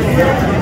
All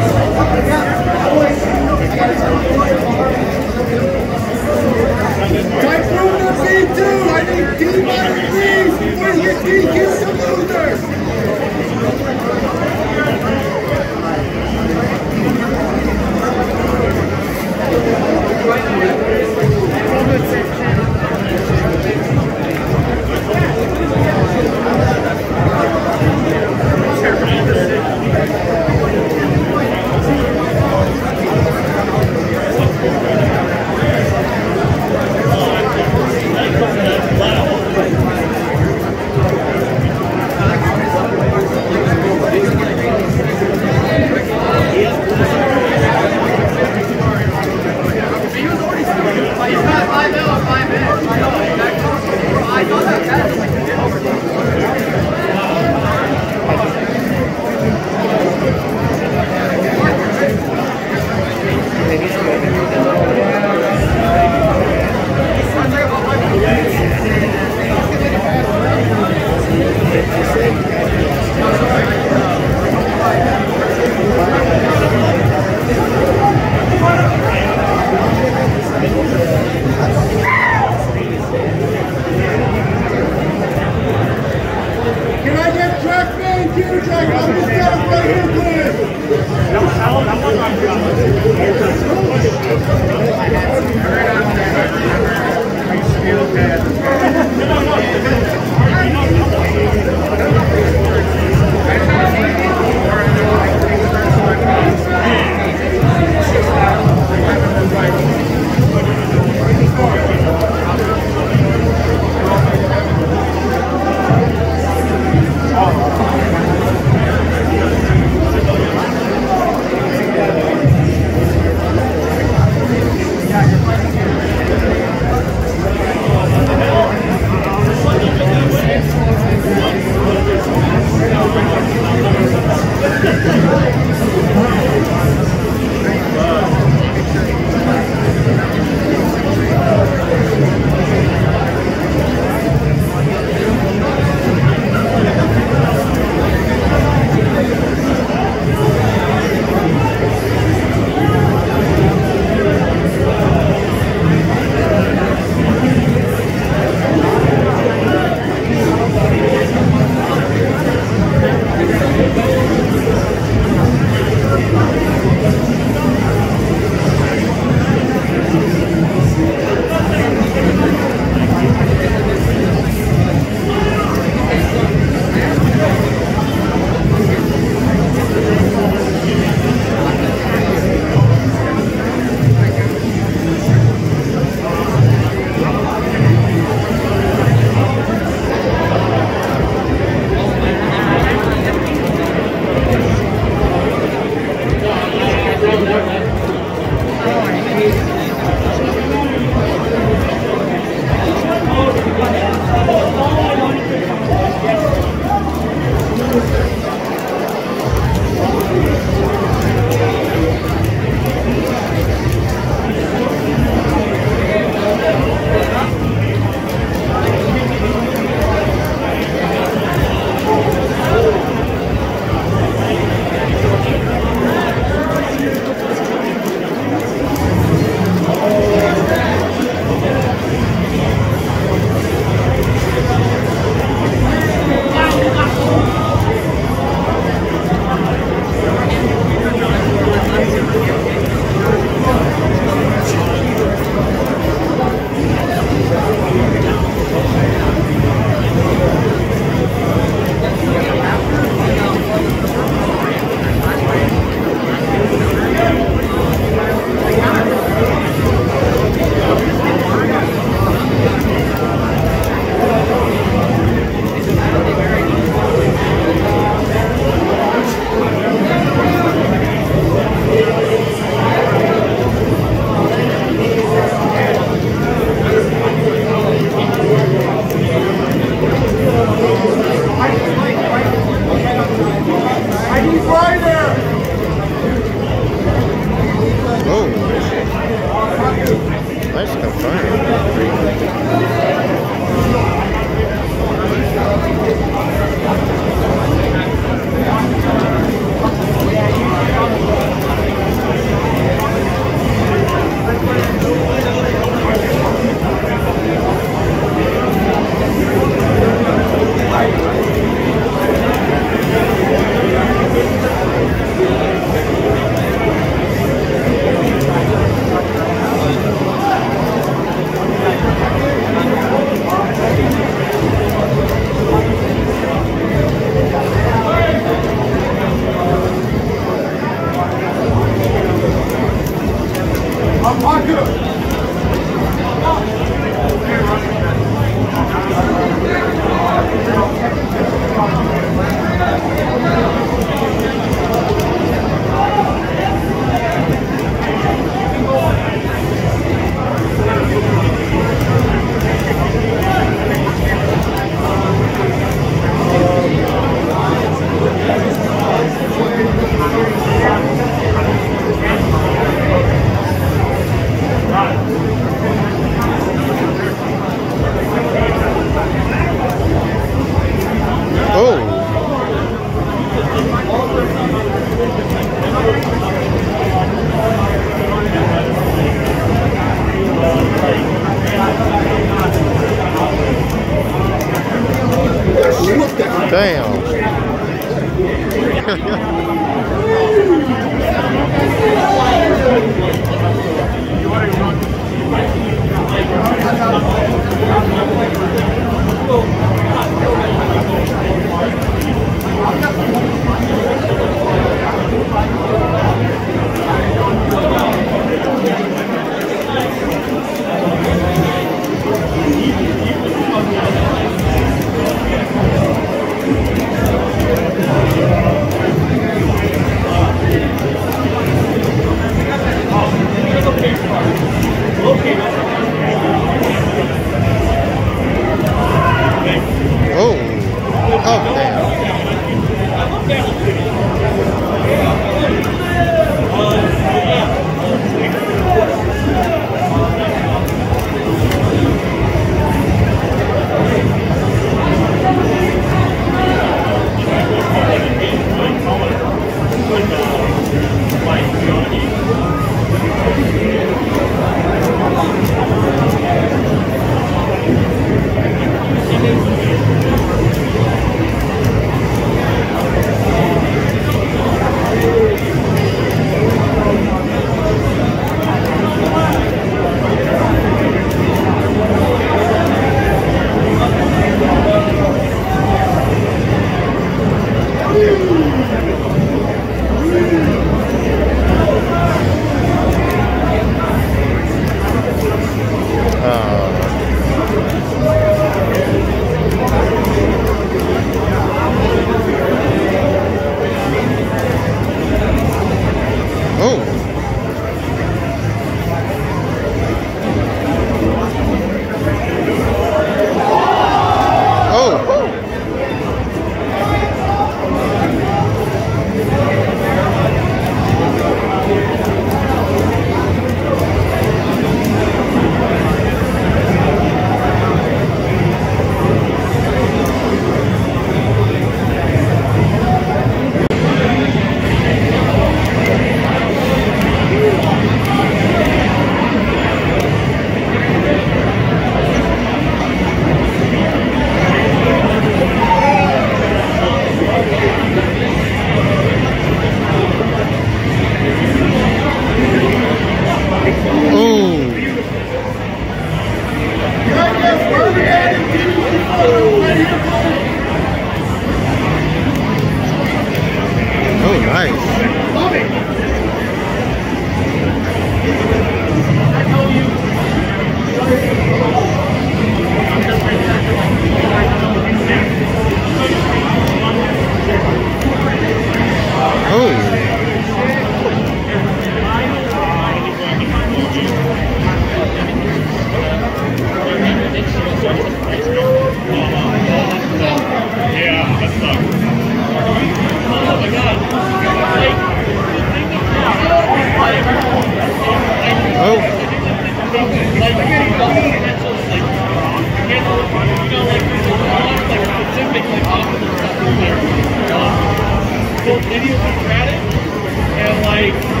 and, like,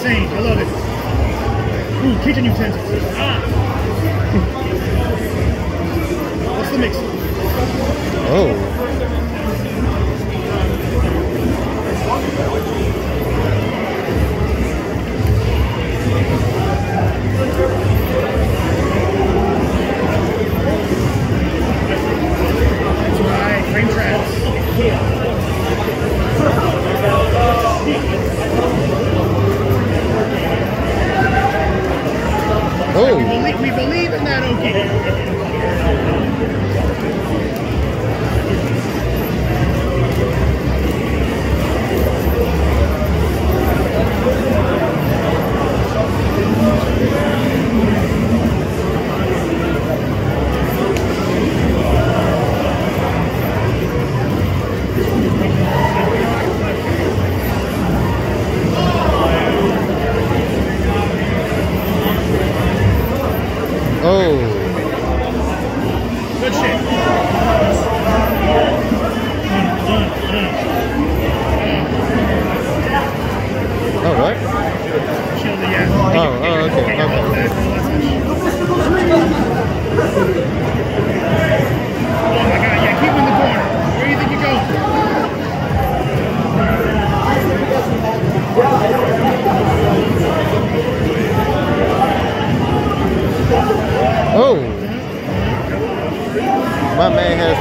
insane. I love it. Ooh, kitchen utensils. Ah.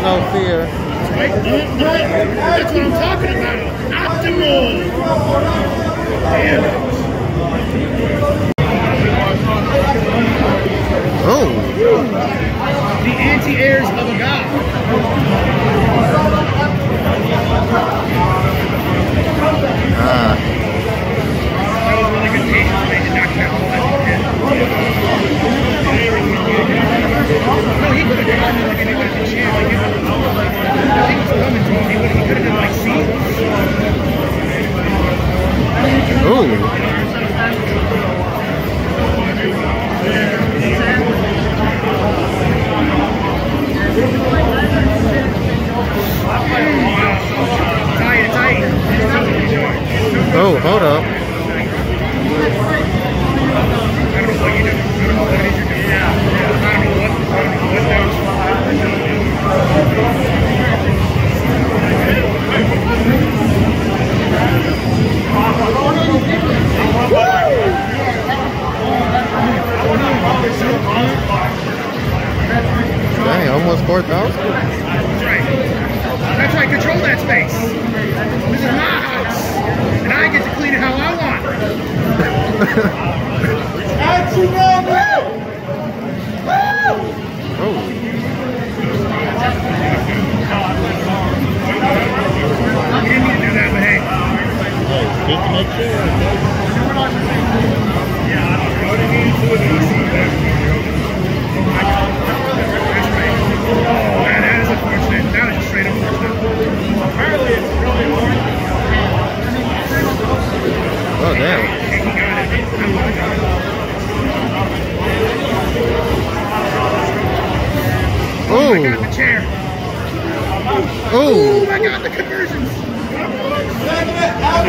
no fear. That's what I'm talking about. Optimal. Damn it. Oh. The anti-airs of a god.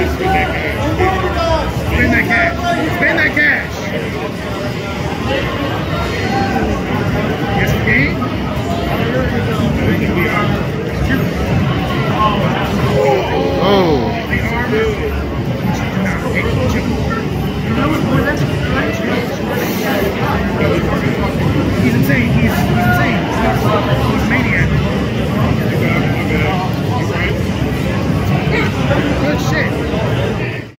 Spend that cash. Spend that cash. Yes, we can. Oh. He's insane. He's, he's insane. He's, he's.